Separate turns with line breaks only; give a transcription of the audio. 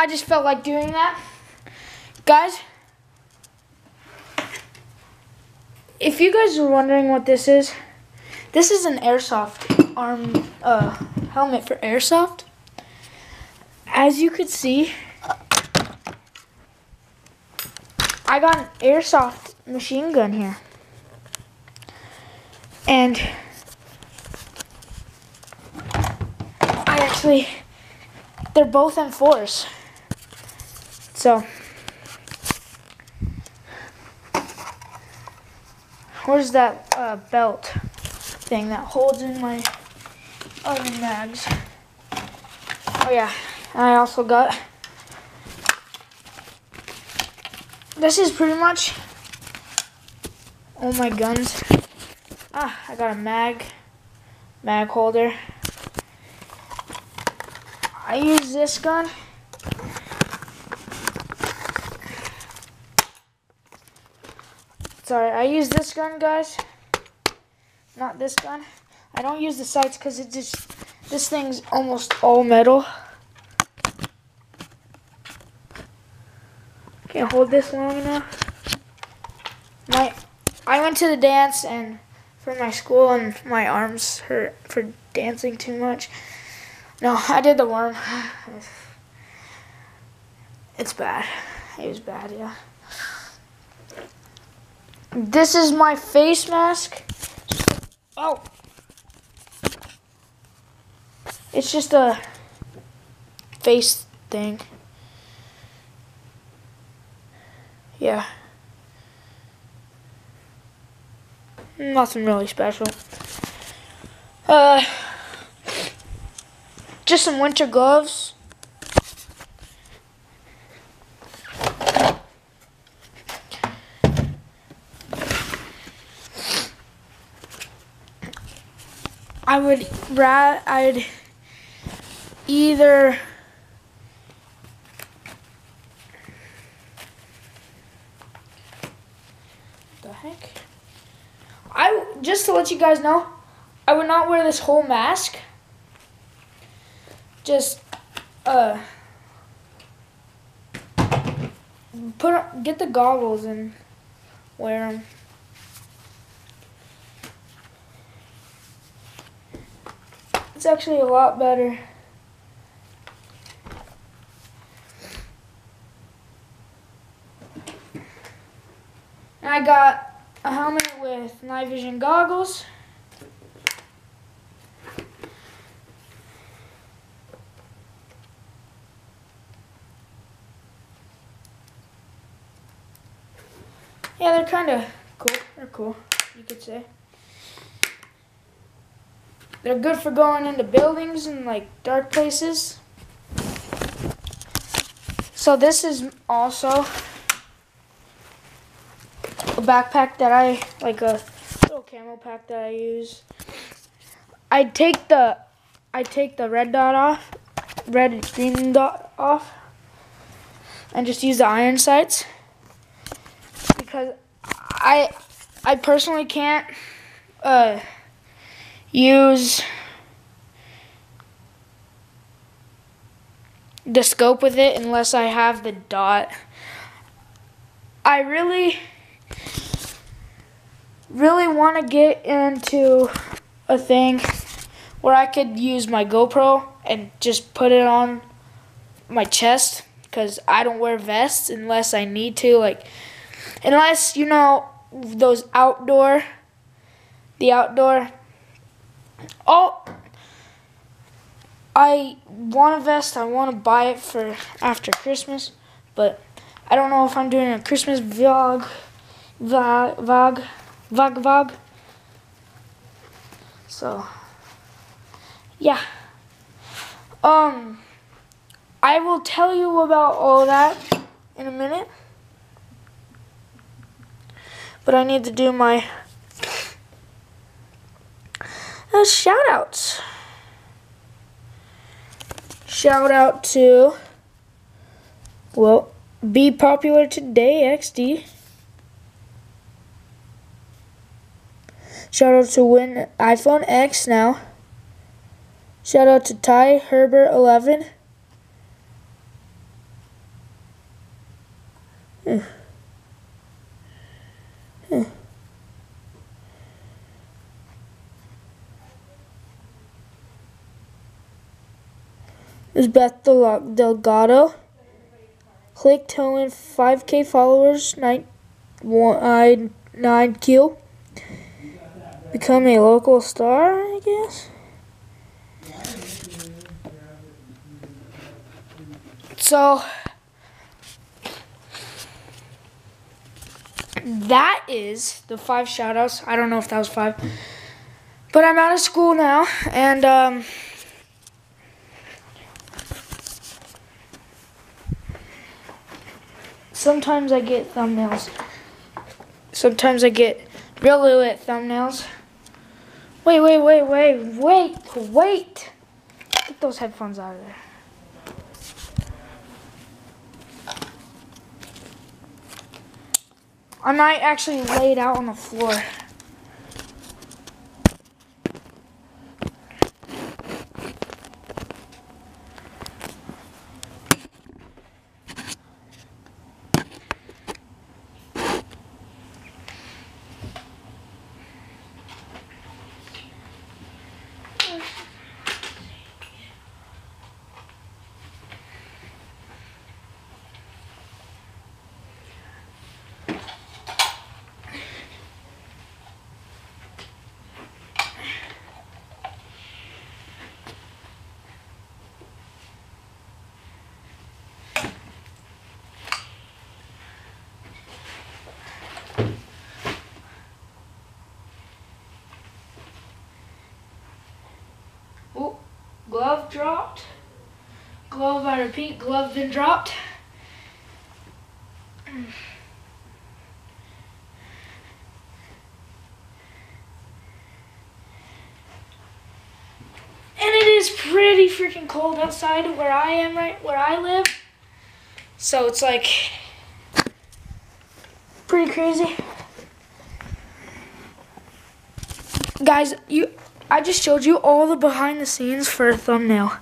I just felt like doing that. Guys, if you guys are wondering what this is, this is an airsoft arm uh, helmet for airsoft. As you could see, I got an airsoft machine gun here. And I actually, they're both in force. So, where's that uh, belt thing that holds in my other mags? Oh yeah, I also got, this is pretty much all my guns. Ah, I got a mag, mag holder. I use this gun. Sorry, I use this gun, guys. Not this gun. I don't use the sights because it just, this thing's almost all metal. Can't hold this long enough. My, I went to the dance and for my school and my arms hurt for dancing too much. No, I did the worm. It's bad. It was bad, yeah. This is my face mask. Oh. It's just a face thing. Yeah. Nothing really special. Uh, just some winter gloves. I would rat I'd either the heck? I just to let you guys know I would not wear this whole mask. Just uh put get the goggles and wear them It's actually a lot better. And I got a helmet with night vision goggles. Yeah, they're kind of cool. They're cool, you could say. They're good for going into buildings and like dark places. So this is also a backpack that I, like a little camo pack that I use. I take the, I take the red dot off, red green dot off, and just use the iron sights because I, I personally can't, uh, use the scope with it unless I have the dot. I really, really want to get into a thing where I could use my GoPro and just put it on my chest because I don't wear vests unless I need to. Like, unless, you know, those outdoor, the outdoor Oh, I want a vest. I want to buy it for after Christmas, but I don't know if I'm doing a Christmas vlog, vlog, vlog, vlog. So, yeah. Um, I will tell you about all that in a minute. But I need to do my the shout outs. Shout out to, well, Be Popular Today XD. Shout out to Win iPhone X now. Shout out to Ty Herbert 11. Is Beth Del- Delgado. Click win 5k followers, 9, 1, 9Q. Become a local star, I guess. So, that is the five shoutouts. I don't know if that was five. But I'm out of school now, and, um, sometimes I get thumbnails. Sometimes I get really lit thumbnails. Wait, wait, wait, wait, wait, wait. Get those headphones out of there. I might actually lay it out on the floor. Oh, dropped. Glove, I repeat, glove been dropped. And it is pretty freaking cold outside where I am right where I live. So it's like pretty crazy. Guys, you I just showed you all the behind the scenes for a thumbnail.